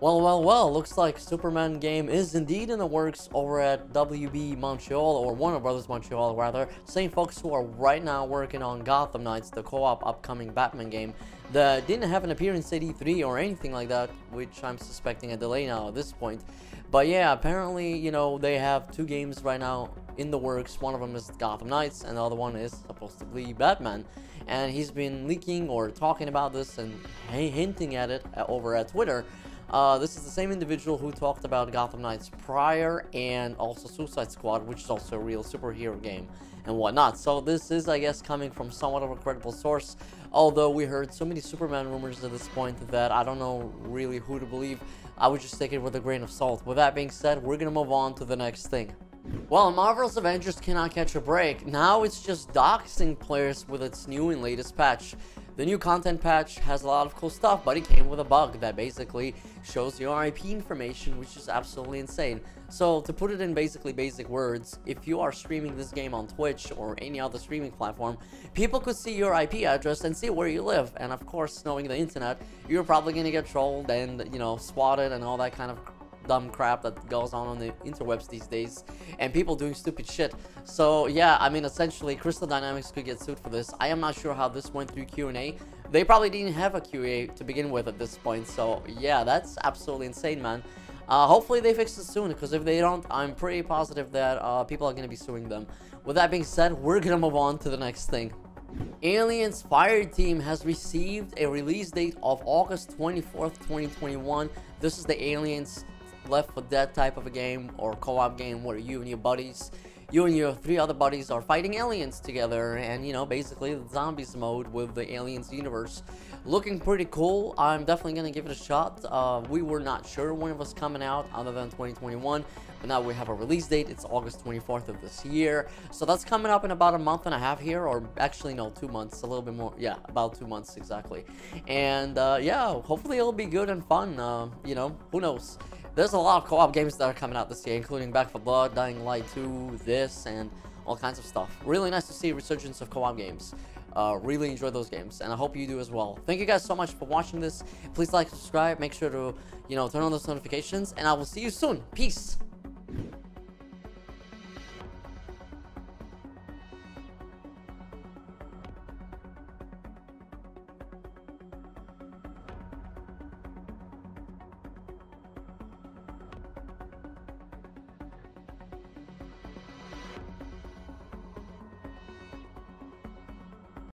Well, well, well, looks like Superman game is indeed in the works over at WB Montreal, or Warner Brothers Montreal, rather. Same folks who are right now working on Gotham Knights, the co-op upcoming Batman game, that didn't have an appearance at E3 or anything like that, which I'm suspecting a delay now at this point. But yeah, apparently, you know, they have two games right now in the works. One of them is Gotham Knights, and the other one is supposedly Batman. And he's been leaking or talking about this and hinting at it uh, over at Twitter. Uh, this is the same individual who talked about Gotham Knights prior and also Suicide Squad, which is also a real superhero game and whatnot. So this is, I guess, coming from somewhat of a credible source, although we heard so many Superman rumors at this point that I don't know really who to believe. I would just take it with a grain of salt. With that being said, we're gonna move on to the next thing. Well, Marvel's Avengers cannot catch a break. Now it's just doxing players with its new and latest patch. The new content patch has a lot of cool stuff, but it came with a bug that basically shows your IP information, which is absolutely insane. So to put it in basically basic words, if you are streaming this game on Twitch or any other streaming platform, people could see your IP address and see where you live. And of course, knowing the internet, you're probably gonna get trolled and, you know, swatted and all that kind of dumb crap that goes on on the interwebs these days and people doing stupid shit. So yeah i mean essentially crystal dynamics could get sued for this. I am not sure how this went through q&a they probably didn't have a qa to begin with at this point so yeah that's absolutely insane man. Uh, hopefully they fix it soon because if they don't i'm pretty positive that uh, people are going to be suing them. With that being said we're gonna move on to the next thing. Aliens Fireteam has received a release date of August 24th, 2021. This is the Aliens Left 4 Dead type of a game or co-op game where you and your buddies, you and your three other buddies are fighting aliens together and, you know, basically the zombies mode with the aliens universe. Looking pretty cool. I'm definitely to give it a shot. Uh, we were not sure when it was coming out other than 2021, but now we have a release date. It's August 24th of this year. So that's coming up in about a month and a half here, or actually, no, two months, a little bit more. Yeah, about two months exactly. And uh, yeah, hopefully it'll be good and fun. Uh, you know, who knows? There's a lot of co-op games that are coming out this year, including Back 4 Blood, Dying Light 2, this, and all kinds of stuff. Really nice to see resurgence of co-op games. Uh, really enjoy those games, and I hope you do as well. Thank you guys so much for watching this. Please like, subscribe, make sure to, you know, turn on those notifications, and I will see you soon. Peace!